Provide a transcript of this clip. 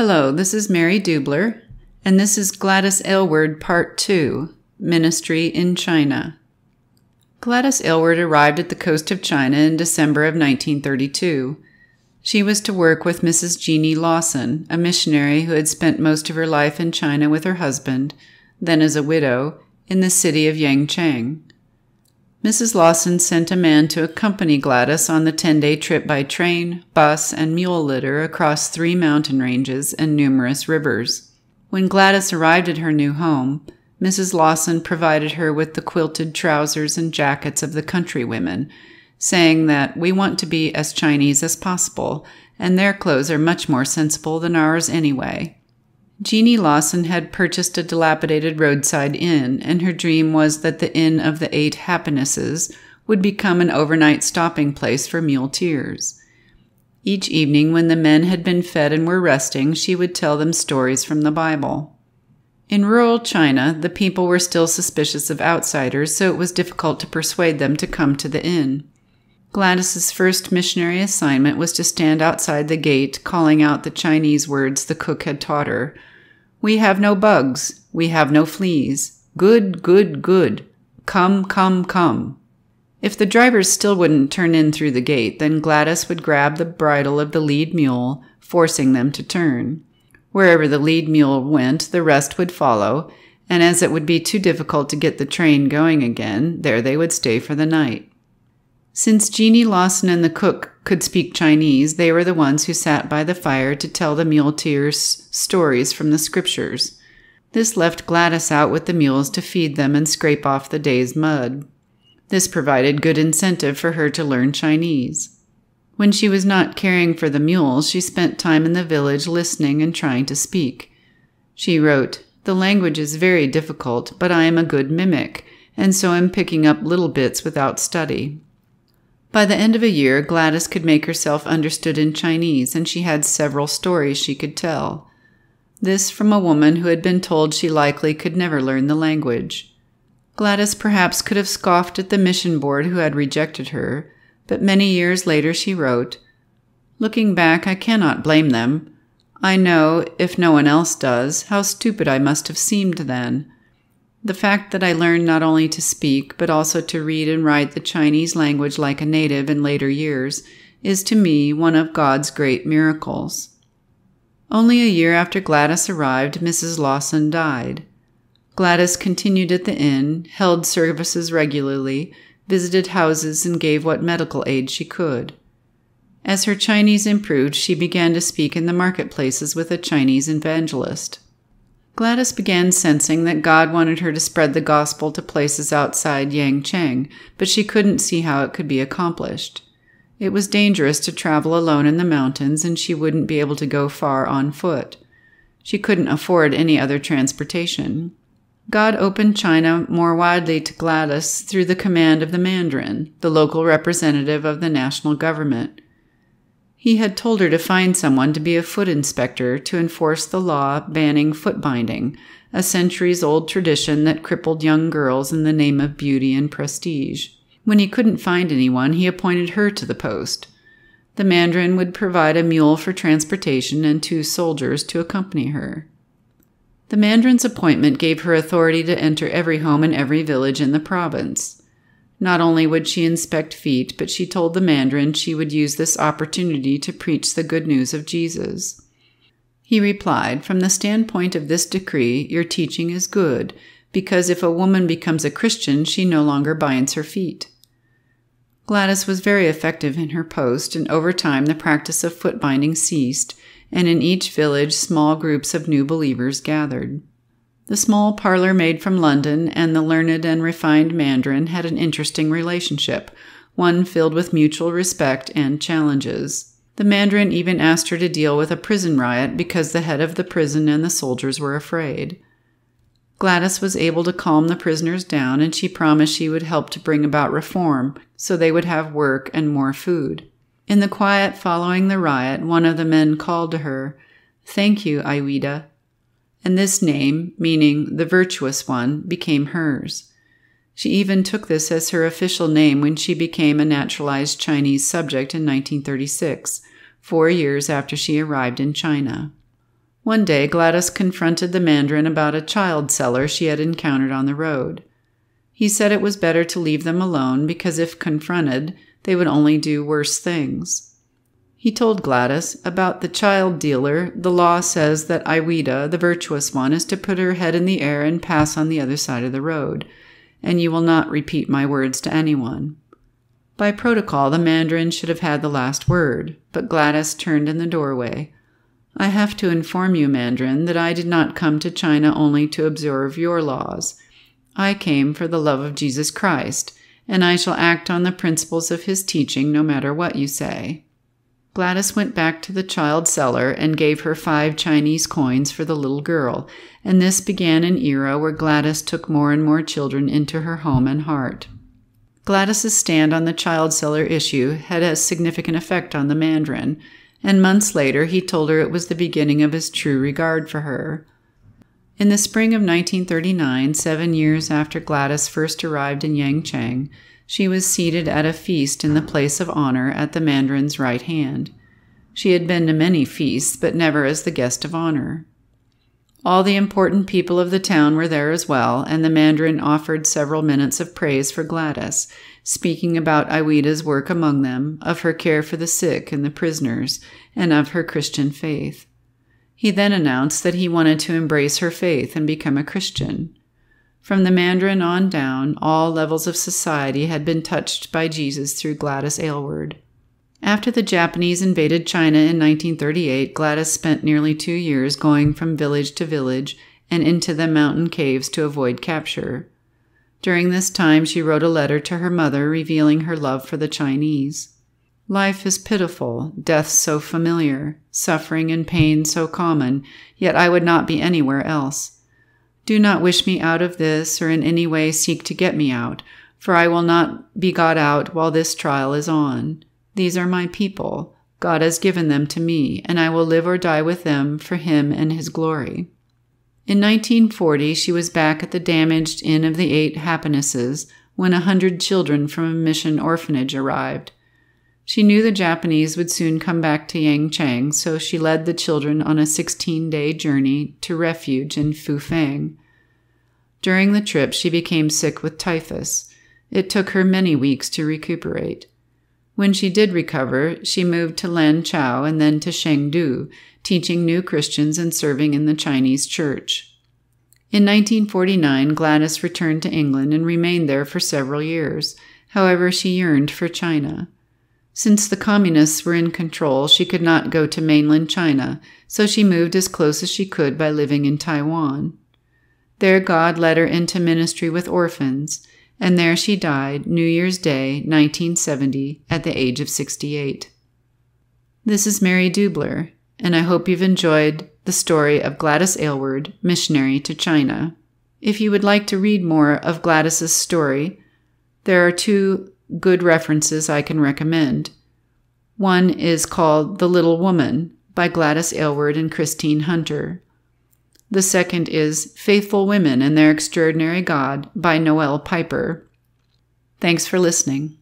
Hello, this is Mary Dubler, and this is Gladys Aylward Part 2 Ministry in China. Gladys Aylward arrived at the coast of China in December of 1932. She was to work with Mrs. Jeannie Lawson, a missionary who had spent most of her life in China with her husband, then as a widow, in the city of Yangcheng. Mrs. Lawson sent a man to accompany Gladys on the 10 day trip by train, bus, and mule litter across three mountain ranges and numerous rivers. When Gladys arrived at her new home, Mrs. Lawson provided her with the quilted trousers and jackets of the country women, saying that we want to be as Chinese as possible, and their clothes are much more sensible than ours anyway. Jeannie Lawson had purchased a dilapidated roadside inn, and her dream was that the Inn of the Eight Happinesses would become an overnight stopping place for muleteers. Each evening, when the men had been fed and were resting, she would tell them stories from the Bible. In rural China, the people were still suspicious of outsiders, so it was difficult to persuade them to come to the inn. Gladys's first missionary assignment was to stand outside the gate calling out the Chinese words the cook had taught her. We have no bugs. We have no fleas. Good, good, good. Come, come, come. If the drivers still wouldn't turn in through the gate, then Gladys would grab the bridle of the lead mule, forcing them to turn. Wherever the lead mule went, the rest would follow, and as it would be too difficult to get the train going again, there they would stay for the night. Since Jeannie Lawson and the cook could speak Chinese, they were the ones who sat by the fire to tell the muleteers stories from the scriptures. This left Gladys out with the mules to feed them and scrape off the day's mud. This provided good incentive for her to learn Chinese. When she was not caring for the mules, she spent time in the village listening and trying to speak. She wrote, The language is very difficult, but I am a good mimic, and so am picking up little bits without study. By the end of a year, Gladys could make herself understood in Chinese, and she had several stories she could tell. This from a woman who had been told she likely could never learn the language. Gladys perhaps could have scoffed at the mission board who had rejected her, but many years later she wrote, Looking back, I cannot blame them. I know, if no one else does, how stupid I must have seemed then. The fact that I learned not only to speak, but also to read and write the Chinese language like a native in later years is to me one of God's great miracles. Only a year after Gladys arrived, Mrs. Lawson died. Gladys continued at the inn, held services regularly, visited houses, and gave what medical aid she could. As her Chinese improved, she began to speak in the marketplaces with a Chinese evangelist. Gladys began sensing that God wanted her to spread the gospel to places outside Yangcheng, but she couldn't see how it could be accomplished. It was dangerous to travel alone in the mountains, and she wouldn't be able to go far on foot. She couldn't afford any other transportation. God opened China more widely to Gladys through the command of the Mandarin, the local representative of the national government. He had told her to find someone to be a foot inspector to enforce the law banning foot binding, a centuries old tradition that crippled young girls in the name of beauty and prestige. When he couldn't find anyone, he appointed her to the post. The mandarin would provide a mule for transportation and two soldiers to accompany her. The mandarin's appointment gave her authority to enter every home and every village in the province. Not only would she inspect feet, but she told the mandarin she would use this opportunity to preach the good news of Jesus. He replied, From the standpoint of this decree, your teaching is good, because if a woman becomes a Christian, she no longer binds her feet. Gladys was very effective in her post, and over time the practice of foot binding ceased, and in each village small groups of new believers gathered. The small parlor maid from London and the learned and refined Mandarin had an interesting relationship, one filled with mutual respect and challenges. The Mandarin even asked her to deal with a prison riot because the head of the prison and the soldiers were afraid. Gladys was able to calm the prisoners down, and she promised she would help to bring about reform so they would have work and more food. In the quiet following the riot, one of the men called to her, Thank you, Aida and this name, meaning the virtuous one, became hers. She even took this as her official name when she became a naturalized Chinese subject in 1936, four years after she arrived in China. One day, Gladys confronted the mandarin about a child seller she had encountered on the road. He said it was better to leave them alone because if confronted, they would only do worse things. He told Gladys about the child dealer. The law says that Ai-weh-deh, the virtuous one, is to put her head in the air and pass on the other side of the road, and you will not repeat my words to anyone. By protocol, the mandarin should have had the last word, but Gladys turned in the doorway. I have to inform you, mandarin, that I did not come to China only to observe your laws. I came for the love of Jesus Christ, and I shall act on the principles of his teaching no matter what you say. Gladys went back to the child seller and gave her five Chinese coins for the little girl, and this began an era where Gladys took more and more children into her home and heart. Gladys's stand on the child seller issue had a significant effect on the Mandarin, and months later he told her it was the beginning of his true regard for her. In the spring of 1939, seven years after Gladys first arrived in Yangcheng, she was seated at a feast in the place of honor at the Mandarin's right hand. She had been to many feasts, but never as the guest of honor. All the important people of the town were there as well, and the mandarin offered several minutes of praise for Gladys, speaking about Ai-weh-deh's work among them, of her care for the sick and the prisoners, and of her Christian faith. He then announced that he wanted to embrace her faith and become a Christian. From the mandarin on down, all levels of society had been touched by Jesus through Gladys Aylward. After the Japanese invaded China in 1938, Gladys spent nearly two years going from village to village and into the mountain caves to avoid capture. During this time, she wrote a letter to her mother revealing her love for the Chinese. Life is pitiful, death so familiar, suffering and pain so common, yet I would not be anywhere else. Do not wish me out of this or in any way seek to get me out, for I will not be got out while this trial is on. These are my people. God has given them to me, and I will live or die with them for Him and His glory. In 1940, she was back at the damaged Inn of the Eight Happinesses when a hundred children from a mission orphanage arrived. She knew the Japanese would soon come back to Yangcheng, so she led the children on a 16 day journey to refuge in Fufeng. During the trip, she became sick with typhus. It took her many weeks to recuperate. When she did recover, she moved to Lanchow and then to Chengdu, teaching new Christians and serving in the Chinese church. In 1949, Gladys returned to England and remained there for several years. However, she yearned for China. Since the communists were in control, she could not go to mainland China, so she moved as close as she could by living in Taiwan. There, God led her into ministry with orphans and there she died New Year's Day, 1970, at the age of 68. This is Mary Dubler, and I hope you've enjoyed the story of Gladys Aylward, missionary to China. If you would like to read more of Gladys's story, there are two good references I can recommend. One is called The Little Woman by Gladys Aylward and Christine Hunter. The second is Faithful Women and Their Extraordinary God by Noel Piper. Thanks for listening.